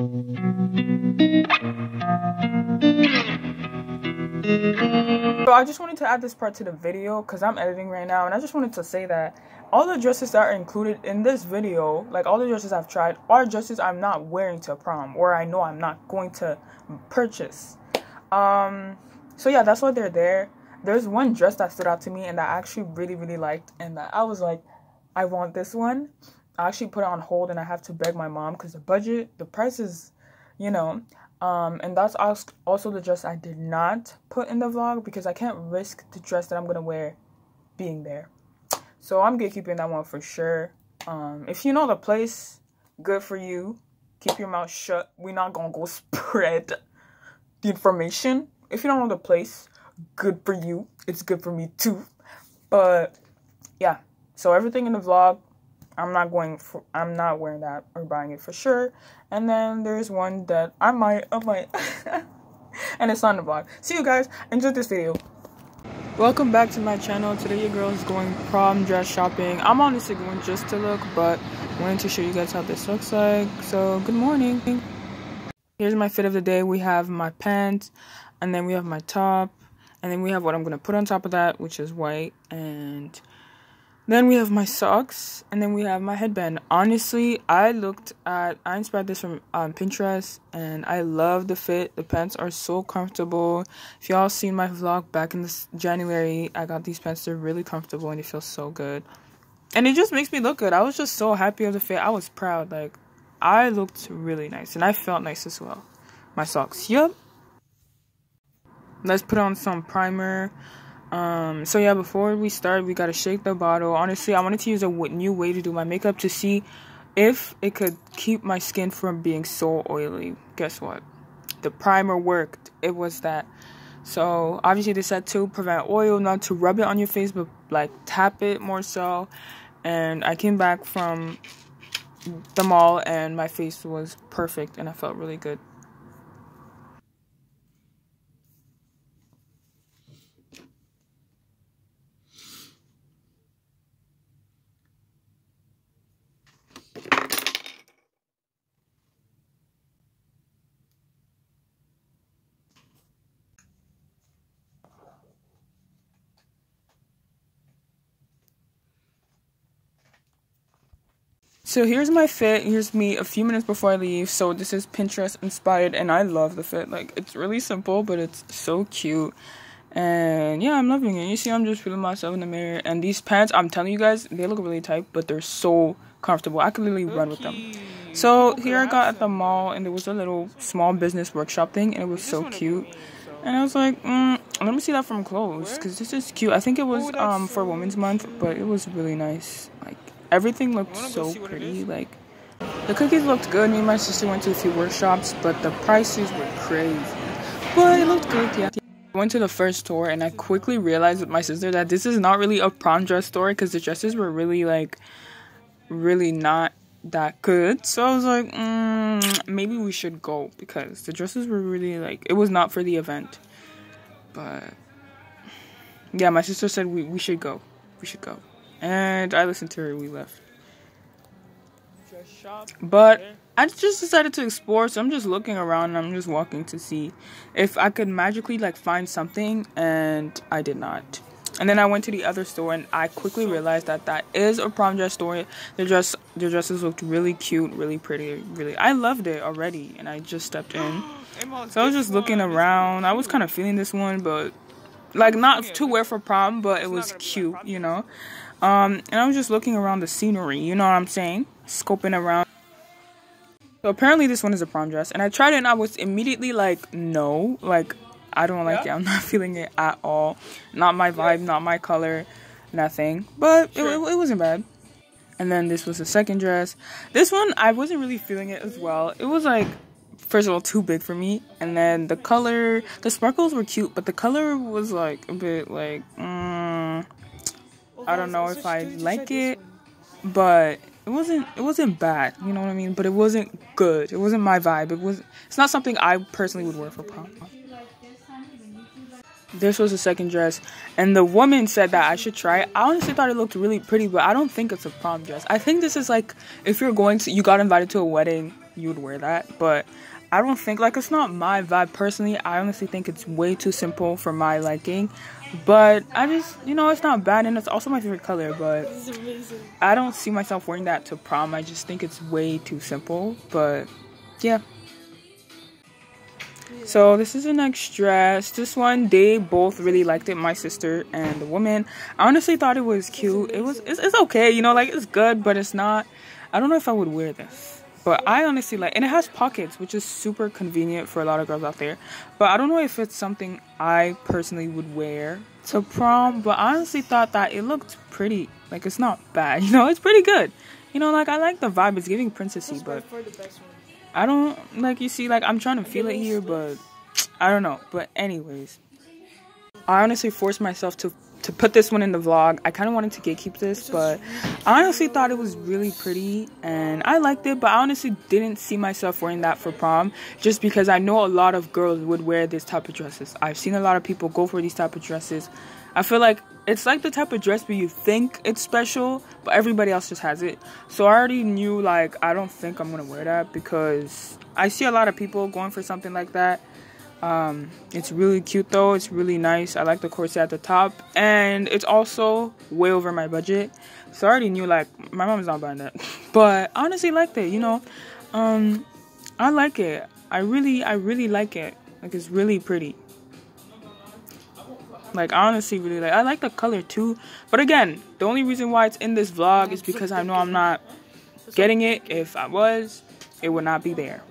So I just wanted to add this part to the video because I'm editing right now and I just wanted to say that all the dresses that are included in this video, like all the dresses I've tried, are dresses I'm not wearing to a prom or I know I'm not going to purchase. Um, so yeah, that's why they're there. There's one dress that stood out to me and I actually really, really liked and I was like, I want this one. I actually put it on hold and I have to beg my mom because the budget, the price is, you know, um, and that's also the dress I did not put in the vlog because I can't risk the dress that I'm gonna wear being there. So I'm gatekeeping that one for sure. Um, if you know the place, good for you. Keep your mouth shut. We're not gonna go spread the information. If you don't know the place, good for you. It's good for me too. But yeah, so everything in the vlog I'm not going for I'm not wearing that or buying it for sure. And then there's one that I might I might and it's on the vlog. See you guys, enjoy this video. Welcome back to my channel. Today your girl is going prom dress shopping. I'm honestly going just to look, but wanted to show you guys how this looks like. So good morning. Here's my fit of the day. We have my pants and then we have my top and then we have what I'm gonna put on top of that, which is white and then we have my socks, and then we have my headband. Honestly, I looked at, I inspired this from um, Pinterest, and I love the fit. The pants are so comfortable. If y'all seen my vlog back in this January, I got these pants. They're really comfortable, and they feel so good. And it just makes me look good. I was just so happy of the fit. I was proud. Like, I looked really nice, and I felt nice as well. My socks, yup. Let's put on some primer. Um, so yeah, before we start, we gotta shake the bottle. Honestly, I wanted to use a w- new way to do my makeup to see if it could keep my skin from being so oily. Guess what? The primer worked. It was that. So obviously they said to prevent oil, not to rub it on your face, but like tap it more so. And I came back from the mall and my face was perfect and I felt really good. So here's my fit. Here's me a few minutes before I leave. So this is Pinterest inspired and I love the fit. Like it's really simple, but it's so cute. And yeah, I'm loving it. You see, I'm just feeling myself in the mirror. And these pants, I'm telling you guys, they look really tight, but they're so comfortable. I could literally run with them. So here I got at the mall, and there was a little small business workshop thing, and it was so cute. And I was like, mm, let me see that from close, because this is cute. I think it was um for Women's Month, but it was really nice. Everything looked so pretty. Like the cookies looked good. Me and my sister went to a few workshops, but the prices were crazy. But it looked good, yeah. I went to the first store and I quickly realized with my sister that this is not really a prom dress store because the dresses were really like really not that good. So I was like, mm, maybe we should go because the dresses were really like it was not for the event. But yeah, my sister said we, we should go. We should go. And I listened to her, we left. But I just decided to explore, so I'm just looking around and I'm just walking to see if I could magically like find something, and I did not. And then I went to the other store and I quickly realized that that is a prom dress store. The dress, the dresses looked really cute, really pretty, really. I loved it already, and I just stepped in. So I was just looking around. I was kind of feeling this one, but like not to wear for prom, but it was cute, you know. Um, and I was just looking around the scenery, you know what I'm saying? Scoping around. So apparently this one is a prom dress, and I tried it and I was immediately like, no, like I don't like yeah. it. I'm not feeling it at all. Not my vibe, not my color, nothing. But sure. it, it, it wasn't bad. And then this was the second dress. This one I wasn't really feeling it as well. It was like first of all too big for me and then the color the sparkles were cute but the color was like a bit like mm, I don't know if I like it, but it wasn't it wasn't bad, you know what I mean? But it wasn't good. It wasn't my vibe. It was it's not something I personally would wear for prom. This was the second dress, and the woman said that I should try it. I honestly thought it looked really pretty, but I don't think it's a prom dress. I think this is like if you're going to you got invited to a wedding you would wear that. But I don't think like it's not my vibe personally. I honestly think it's way too simple for my liking. But I just you know it's not bad and it's also my favorite color. But I don't see myself wearing that to prom. I just think it's way too simple. But yeah. So this is the next dress. This one, they both really liked it. My sister and the woman. I honestly thought it was cute. It was. It's, it's okay. You know, like it's good, but it's not. I don't know if I would wear this. But I honestly like, and it has pockets, which is super convenient for a lot of girls out there. But I don't know if it's something I personally would wear to prom. But I honestly thought that it looked pretty. Like it's not bad, you know. It's pretty good. You know, like I like the vibe. It's giving princessy, but I don't like. You see, like I'm trying to feel it here, but I don't know. But anyways, I honestly forced myself to to put this one in the vlog. I kind of wanted to gatekeep this, but I honestly thought it was really pretty and I liked it, but I honestly didn't see myself wearing that for prom just because I know a lot of girls would wear this type of dresses. I've seen a lot of people go for these type of dresses. I feel like it's like the type of dress where you think it's special, but everybody else just has it. So I already knew like I don't think I'm going to wear that because I see a lot of people going for something like that um, it's really cute though. It's really nice. I like the corset at the top, and it's also way over my budget. So I already knew like my mom's not buying that, but honestly liked it. You know, um, I like it. I really, I really like it. Like it's really pretty. Like I honestly really like. I like the color too. But again, the only reason why it's in this vlog is because I know I'm not getting it. If I was, it would not be there.